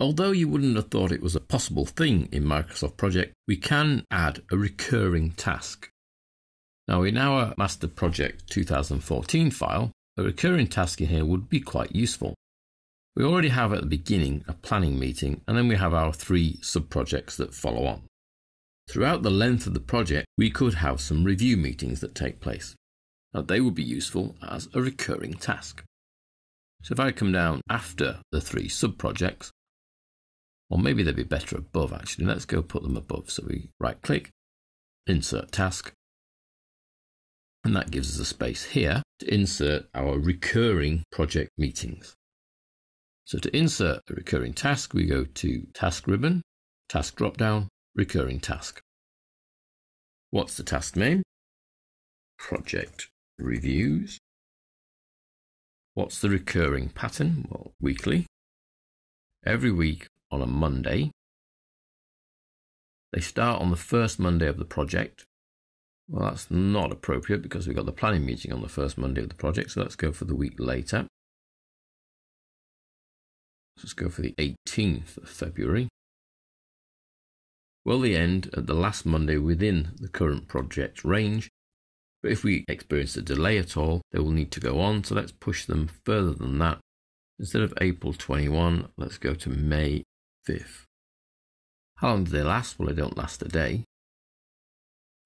Although you wouldn't have thought it was a possible thing in Microsoft Project, we can add a recurring task. Now, in our Master Project 2014 file, a recurring task in here would be quite useful. We already have at the beginning a planning meeting, and then we have our three sub-projects that follow on. Throughout the length of the project, we could have some review meetings that take place. Now, they would be useful as a recurring task. So if I come down after the three sub-projects, or maybe they'd be better above actually, let's go put them above. So we right click, insert task, and that gives us a space here to insert our recurring project meetings. So to insert a recurring task, we go to Task ribbon, Task dropdown, Recurring Task. What's the task name? Project Reviews. What's the recurring pattern? Well, weekly. Every week on a Monday. They start on the first Monday of the project well, that's not appropriate because we've got the planning meeting on the first Monday of the project, so let's go for the week later. Let's go for the 18th of February. Well, they end at the last Monday within the current project range? But if we experience a delay at all, they will need to go on, so let's push them further than that. Instead of April 21, let's go to May 5th. How long do they last? Well, they don't last a day.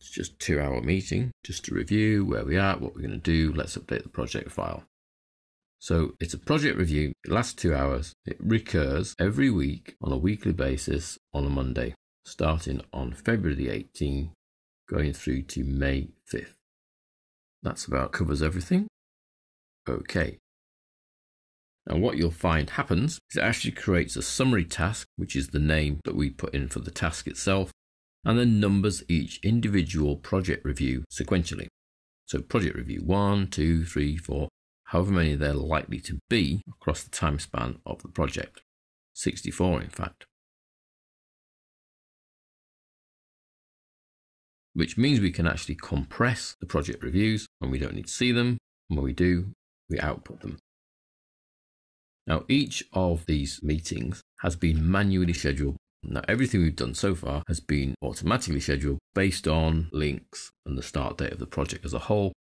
It's just two hour meeting just to review where we are, what we're going to do. Let's update the project file. So it's a project review. It lasts two hours. It recurs every week on a weekly basis on a Monday, starting on February the 18th, going through to May 5th. That's about covers everything. Okay. Now what you'll find happens is it actually creates a summary task, which is the name that we put in for the task itself, and then numbers each individual project review sequentially. So project review one, two, three, four, however many they're likely to be across the time span of the project. 64 in fact. Which means we can actually compress the project reviews when we don't need to see them, and when we do, we output them. Now each of these meetings has been manually scheduled now, everything we've done so far has been automatically scheduled based on links and the start date of the project as a whole.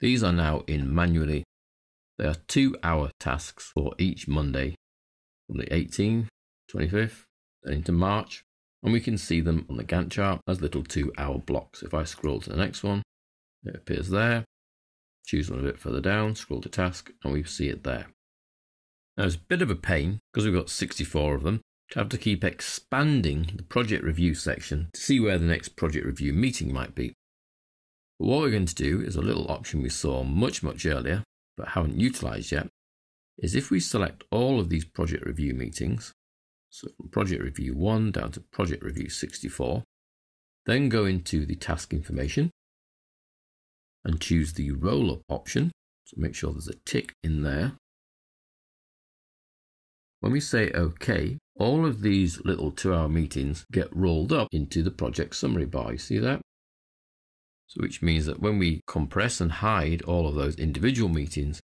These are now in manually. They are two hour tasks for each Monday from the 18th, 25th, and into March. And we can see them on the Gantt chart as little two hour blocks. If I scroll to the next one, it appears there. Choose one a bit further down, scroll to task, and we see it there. Now it's a bit of a pain because we've got 64 of them to have to keep expanding the project review section to see where the next project review meeting might be. But what we're going to do is a little option we saw much, much earlier, but haven't utilized yet, is if we select all of these project review meetings, so from project review 1 down to project review 64, then go into the task information and choose the roll up option. So make sure there's a tick in there. When we say OK, all of these little two hour meetings get rolled up into the project summary bar. You see that? So which means that when we compress and hide all of those individual meetings,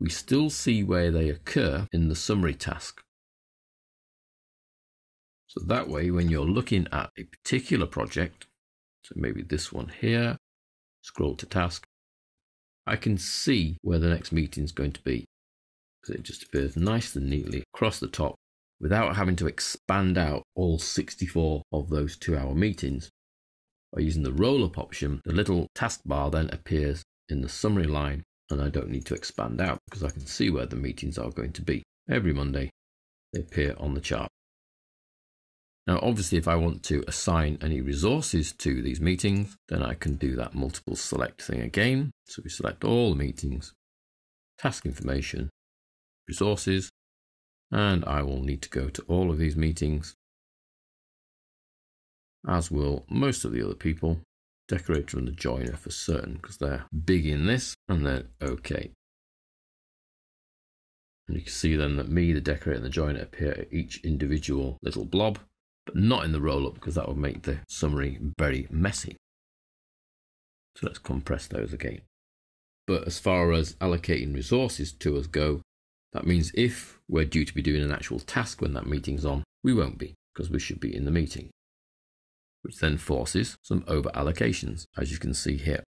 we still see where they occur in the summary task. So that way, when you're looking at a particular project, so maybe this one here, scroll to task, I can see where the next meeting is going to be because it just appears nice and neatly across the top without having to expand out all 64 of those two hour meetings. By using the roll up option, the little taskbar then appears in the summary line and I don't need to expand out because I can see where the meetings are going to be. Every Monday, they appear on the chart. Now, obviously, if I want to assign any resources to these meetings, then I can do that multiple select thing again. So we select all the meetings, task information, resources, and I will need to go to all of these meetings, as will most of the other people, decorator and the joiner for certain, because they're big in this, and then OK. And you can see then that me, the decorator and the joiner appear at each individual little blob, but not in the roll-up because that would make the summary very messy. So let's compress those again. But as far as allocating resources to us go, That means if we're due to be doing an actual task when that meeting's on, we won't be because we should be in the meeting. Which then forces some over allocations, as you can see here.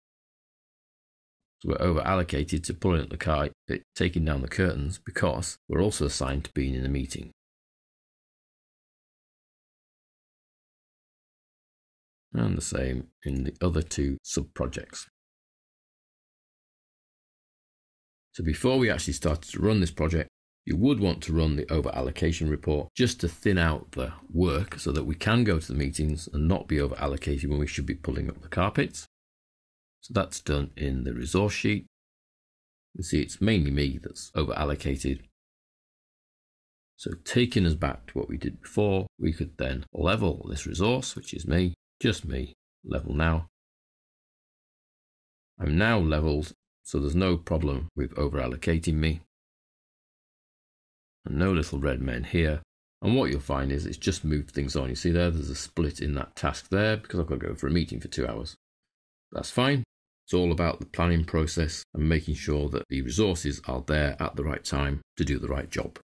So we're over allocated to pulling up the kite, taking down the curtains because we're also assigned to being in the meeting. And the same in the other two sub-projects. So before we actually started to run this project, you would want to run the over allocation report just to thin out the work so that we can go to the meetings and not be over allocated when we should be pulling up the carpets. So that's done in the resource sheet. You see it's mainly me that's over allocated. So taking us back to what we did before, we could then level this resource, which is me, just me, level now. I'm now leveled so there's no problem with over allocating me. And no little red men here. And what you'll find is it's just moved things on. You see there, there's a split in that task there because I've got to go for a meeting for two hours. That's fine. It's all about the planning process and making sure that the resources are there at the right time to do the right job.